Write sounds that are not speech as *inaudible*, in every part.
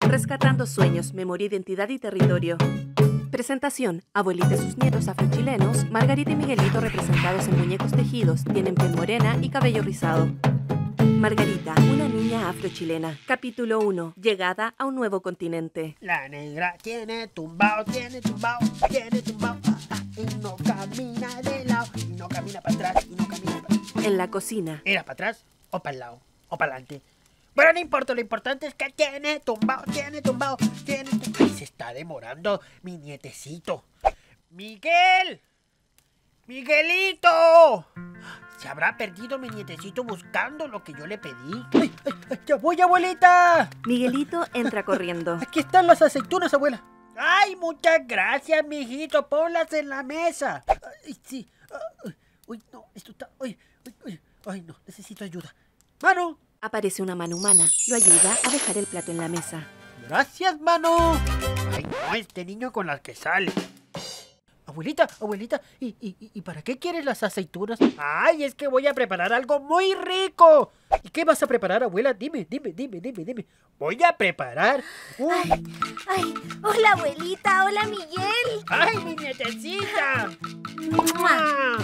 Rescatando sueños, memoria, identidad y territorio. Presentación. Abuelita y sus nietos afrochilenos, Margarita y Miguelito representados en muñecos tejidos, tienen piel morena y cabello rizado. Margarita, una niña afrochilena. Capítulo 1. Llegada a un nuevo continente. La negra tiene tumbao, tiene tumbao, tiene tumbao. y no camina de lado, y no camina para atrás, y no camina para En la cocina. ¿Era para atrás o para el lado o para adelante? Bueno, no importa, lo importante es que tiene tumbao, tiene tumbao, tiene tumbao. Ay, se está demorando mi nietecito. ¡Miguel! ¡Miguelito! ¿Se habrá perdido mi nietecito buscando lo que yo le pedí? ¡Ay, ay, ay! ¡Ya voy, abuelita! Miguelito entra corriendo. Aquí están las aceitunas, abuela. Ay, muchas gracias, mijito. Ponlas en la mesa. Ay, sí. Ay, uy, no, esto está. Ay, ay, ay, ay, no, necesito ayuda. Mano, Aparece una mano humana. Lo ayuda a dejar el plato en la mesa. gracias, mano. Ay, no, este niño con las que sale. Abuelita, abuelita, ¿y, y, y- para qué quieres las aceitunas? Ay, es que voy a preparar algo muy rico. ¿Y qué vas a preparar, abuela? Dime, dime, dime, dime, dime. Voy a preparar un... Ay, hola abuelita, hola Miguel. ¡Ay, mi nietecita! ¡Mua!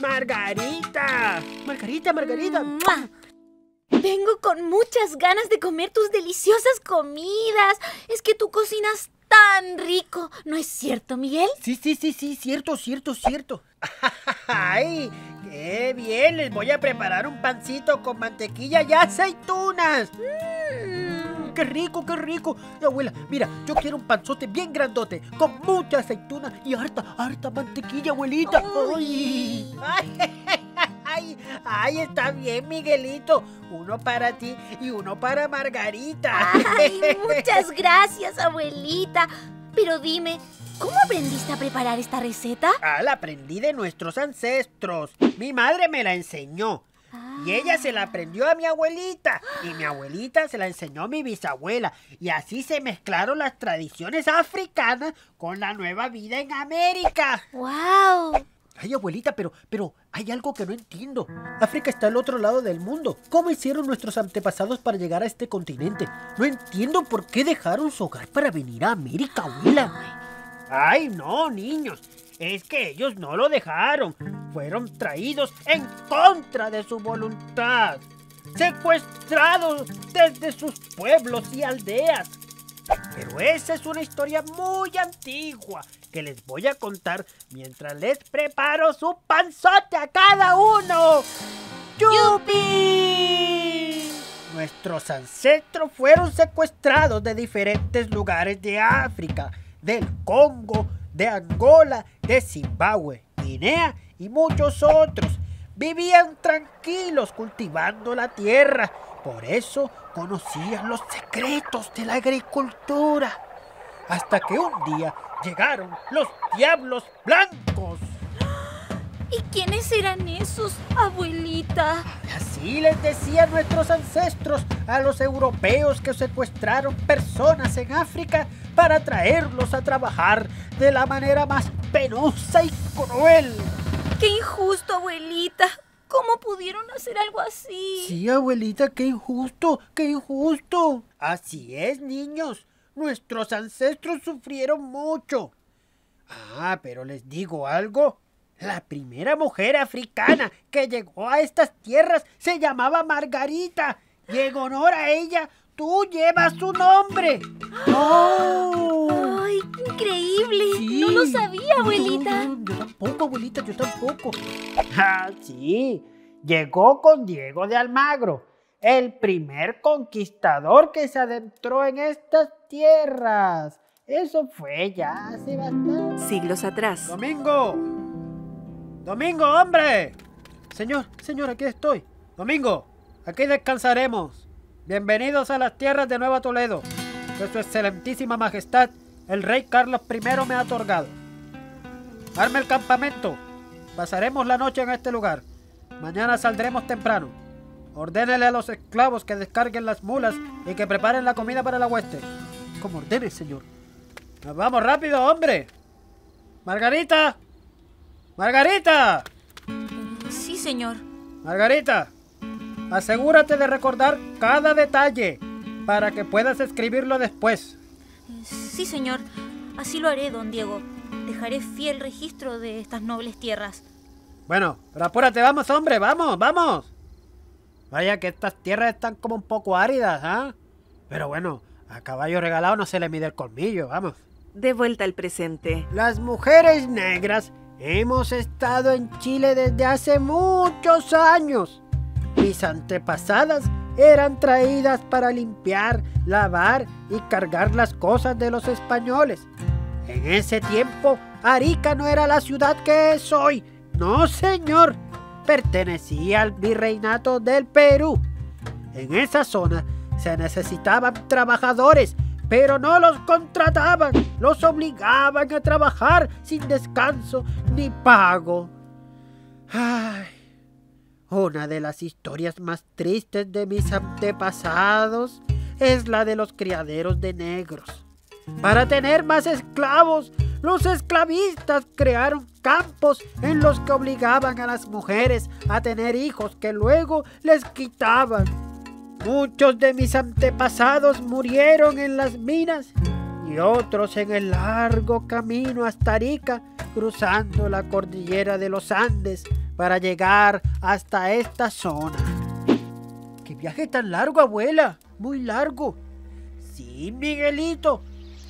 ¡Margarita! ¡Margarita, Margarita! ¡Mua! Vengo con muchas ganas de comer tus deliciosas comidas. Es que tú cocinas tan rico. ¿No es cierto, Miguel? Sí, sí, sí, sí, cierto, cierto, cierto. *laughs* ¡Ay! ¡Qué bien! Les voy a preparar un pancito con mantequilla y aceitunas. Mm, ¡Qué rico, qué rico! Abuela, mira, yo quiero un panzote bien grandote, con mucha aceituna y harta, harta mantequilla, abuelita. ¡Ay! ¡Ay! *laughs* ¡Ay! Está bien, Miguelito. Uno para ti y uno para Margarita. Ay, *laughs* muchas gracias, abuelita. Pero dime, ¿cómo aprendiste a preparar esta receta? Ah, la aprendí de nuestros ancestros. Mi madre me la enseñó. Y ella se la aprendió a mi abuelita. Y mi abuelita se la enseñó a mi bisabuela. Y así se mezclaron las tradiciones africanas con la nueva vida en América. ¡Wow! Ay, abuelita, pero, pero hay algo que no entiendo. África está al otro lado del mundo. ¿Cómo hicieron nuestros antepasados para llegar a este continente? No entiendo por qué dejaron su hogar para venir a América, abuela. Ay, no, niños. Es que ellos no lo dejaron. Fueron traídos en contra de su voluntad. Secuestrados desde sus pueblos y aldeas. Pero esa es una historia muy antigua que les voy a contar mientras les preparo su panzote a cada uno. ¡Yupi! Nuestros ancestros fueron secuestrados de diferentes lugares de África, del Congo, de Angola, de Zimbabue, Guinea y muchos otros. Vivían tranquilos cultivando la tierra, por eso conocían los secretos de la agricultura. Hasta que un día llegaron los diablos blancos. *gasps* ¿Y quiénes eran esos, abuelita? Así les decían nuestros ancestros a los europeos que secuestraron personas en África para traerlos a trabajar de la manera más penosa y cruel. ¡Qué injusto, abuelita! ¿Cómo pudieron hacer algo así? Sí, abuelita, qué injusto, qué injusto. Así es, niños. Nuestros ancestros sufrieron mucho. Ah, pero les digo algo. La primera mujer africana que llegó a estas tierras se llamaba Margarita. Y en honor a ella, tú llevas su nombre. ¡Oh! ¡Ay, qué increíble! Sí. No lo sabía, abuelita. No, no, yo tampoco, abuelita, yo tampoco. *laughs* Ah, sí. Llegó con Diego de Almagro, el primer conquistador que se adentró en estas tierras. Eso fue ya hace bastante. Siglos atrás. Domingo. Domingo, hombre. Señor, señor, aquí estoy. Domingo, aquí descansaremos. Bienvenidos a las tierras de Nueva Toledo, que su excelentísima majestad, el rey Carlos I, me ha otorgado. Arme el campamento. Pasaremos la noche en este lugar. Mañana saldremos temprano. Ordénele a los esclavos que descarguen las mulas y que preparen la comida para la hueste. Como ordene, señor. Nos vamos rápido, hombre. Margarita. Margarita. Sí, señor. Margarita. Asegúrate de recordar cada detalle. para que puedas escribirlo después. Sí, señor. Así lo haré, don Diego. Dejaré fiel registro de estas nobles tierras. Bueno, pero apúrate, vamos, hombre, vamos, vamos. Vaya que estas tierras están como un poco áridas, ¿ah? Pero bueno, a caballo regalado no se le mide el colmillo, vamos. De vuelta al presente. Las mujeres negras hemos estado en Chile desde hace muchos años. Mis antepasadas eran traídas para limpiar, lavar y cargar las cosas de los españoles. En ese tiempo, Arica no era la ciudad que es hoy. No, señor. Pertenecía al virreinato del Perú. En esa zona se necesitaban trabajadores, pero no los contrataban. Los obligaban a trabajar sin descanso ni pago. Ay, una de las historias más tristes de mis antepasados es la de los criaderos de negros. Para tener más esclavos, los esclavistas crearon campos en los que obligaban a las mujeres a tener hijos que luego les quitaban. Muchos de mis antepasados murieron en las minas y otros en el largo camino hasta Arica, cruzando la cordillera de los Andes para llegar hasta esta zona. ¡Qué viaje tan largo, abuela! Muy largo. Sí, Miguelito,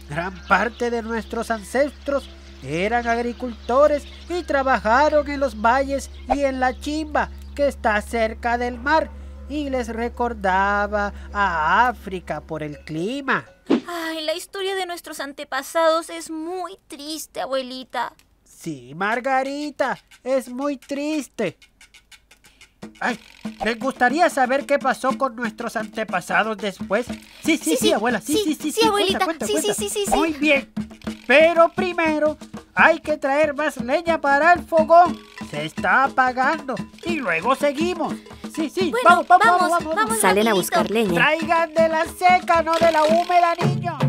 Gran parte de nuestros ancestros eran agricultores y trabajaron en los valles y en la chimba que está cerca del mar y les recordaba a África por el clima. Ay, la historia de nuestros antepasados es muy triste, abuelita. Sí, Margarita, es muy triste. Ay, ¿les gustaría saber qué pasó con nuestros antepasados después? Sí, sí, sí, abuela, sí, sí, sí, sí, abuelita, sí, sí, sí, sí, Muy bien, pero primero hay que traer más leña para el fogón. Se está apagando y luego seguimos. Sí, sí, vamos, vamos, vamos, vamos, Salen a buscar leña. Traigan de la seca, no de la húmeda, niños.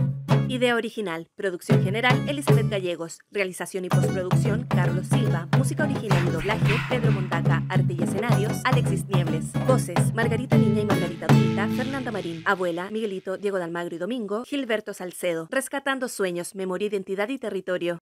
Idea original, producción general Elizabeth Gallegos, realización y postproducción Carlos Silva, música original y doblaje Pedro Montaca, arte y escenarios Alexis Niebles, voces Margarita Niña y Margarita Dulita, Fernanda Marín, abuela Miguelito, Diego Dalmagro y Domingo, Gilberto Salcedo, rescatando sueños, memoria, identidad y territorio.